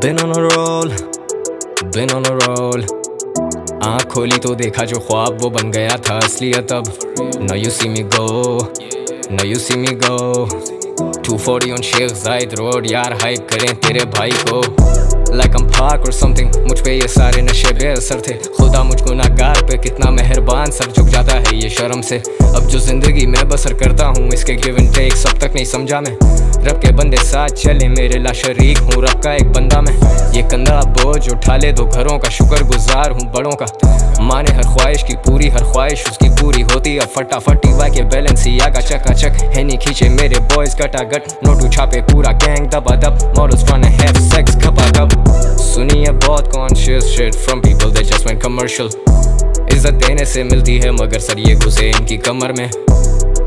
been on a roll, been on a roll. आँख खोली तो देखा जो ख्वाब वो बन गया था असलियत तब no you see me go no you see me go two forty on Sheikh Zayed road यार हाइक करें तेरे भाई को। लाइक like I'm और समथिंग मुझ पर ये सारे नशे बेअसर थे। खुदा मुझको नागार पे कितना मेहरबान। सर झुक जाता है ये शर्म से। अब जो ज़िंदगी मैं बसर करता हूँ, इसके गिव एंड टेक सब तक नहीं समझा मैं। रब के बंदे साथ चले, मेरे ला शरीक हूँ, रब का एक बंदा मैं। ये कंधा बोझ उठा ले दो घरों का शुक्र गुजार हूँ बड़ों का। माने हर ख्वाहिश की पूरी, हर ख्वाहिश उसकी पूरी होती अब फटाफट टीवा के बैलेंस ही आगा चका चक है नहीं खींचे मेरे बॉयज़ कटा गट नोटू छापे पूरा गैंग दबा दब। मॉडल्स to have sex, खपा दब सुनिए बहुत conscious shit from people that just went commercial. इज़्ज़त देने से मिलती है, मगर सर ये घुसे इनकी कमर में।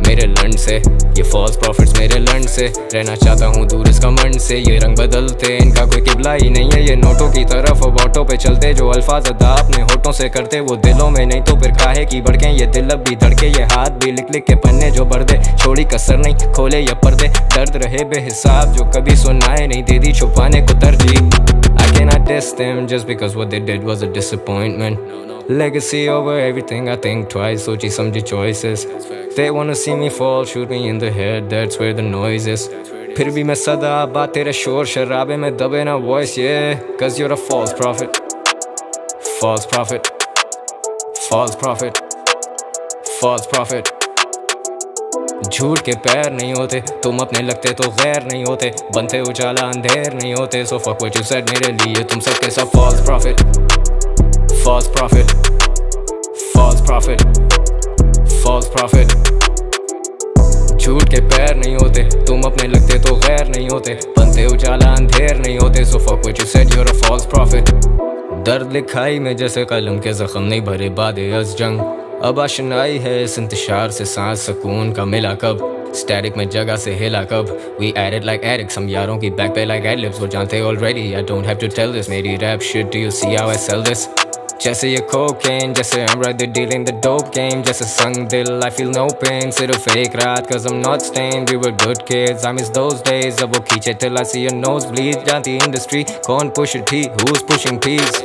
मेरे लंड से, ये फॉल्स प्रॉफिट्स मेरे लंड से। रहना चाहता हूँ दूर इस कमंड से। ये रंग बदलते, इनका कोई किबला ही नहीं है। ये नोटों की तरफ़ अब ऑटो पे चलते, जो अल्फाज अदा अपने होठों से करते, वो दिलों में नहीं तो फिर काहे की भड़के। ये दिल अब भी धड़के, ये हाथ भी लिख लिख के पन्ने जो भर दे। छोड़ी कसर नहीं, खोले ये पर्दे। दर्द रहे बेहिसाब, जो कभी सुनाए नहीं। दे दी छुपाने को तरजीह। I cannot diss them just because what they did was a disappointment. Legacy over everything, I think twice. सोची समझी choices. They wanna see me fall, shoot me in the head, that's where the noise is. फिर भी मैं सदा बात तेरे शोर शराबे में दबे ना voice, yeah. Cause you're a false prophet. False prophet. False prophet. False prophet. झूठ के पैर नहीं होते, तुम अपने लगते तो गैर नहीं होते, बनते उजाला अंधेर नहीं होते so fuck what you said मेरे लिए, तुम सब के सब false prophet false prophet false prophet false prophet झूठ के पैर नहीं होते, तुम अपने लगते तो गैर नहीं होते, बनते उजाला अंधेर नहीं होते so fuck what you said you are a false prophet दर्द लिखाई में जैसे कलम के जख्म नहीं भरे बाद जंग। अब आशनाई है इस इंतशार से सांस सुकून का मिला कब स्टैटिक में जगह से हिला कब वी एडेड लाइक एडिक्स हम यारों की बैक पे लाइक एडलिप्स वो जानते already I don't have to tell this मेरी rap shit do you see how I sell this जैसे ये कोकेन जैसे right there dealing the dope game जैसे संग दिल I feel no pain सिर्फ़ एक रात cause I'm not stained we were good kids I miss those days अब वो खींचे till I see your nose bleed जानती industry कौन push it T who's pushing P's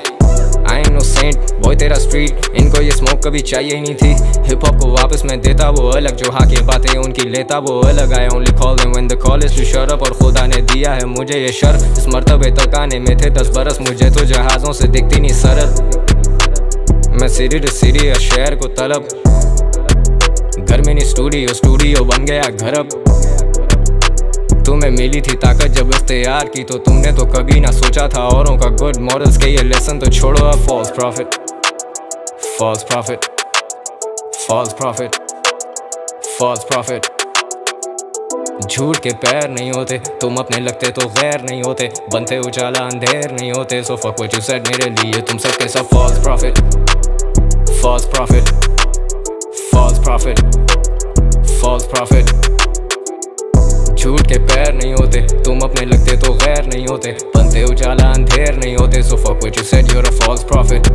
No saint, boy तेरा street इनको ये smoke कभी चाहिए ही नहीं थी। हिप हॉप को वापस मैं देता वो अलग जो हाँ की बातें उनकी लेता वो अलग I only call them when the call is to shut up और खुदा ने दिया है मुझे ये शर्फ इस मर्तबे तक आने में थे दस बरस मुझे तो जहाज़ों से दिखती नहीं सरल। मैं सिटी टू सिटी या शहर को तलब। घर में नहीं स्टूडियो स्टूडियो बन गया घर अब। तुम्हें मिली थी ताकत जब इख्तियार की तो तुमने तो कभी ना सोचा था औरों का गुड मॉडल्स के ये लेसन तो छोड़ो अब false prophet false prophet false prophet false prophet झूठ के पैर नहीं होते, तुम अपने लगते तो गैर नहीं होते, बनते उजाला अंधेर नहीं होते so fuck what you said मेरे लिए, तुम सब के सब false prophet false prophet false prophet false prophet झूठ के पैर नहीं होते, तुम अपने लगते तो गैर नहीं होते। बनते उजाला, अंधेर नहीं होते so fuck which you said you are a false prophet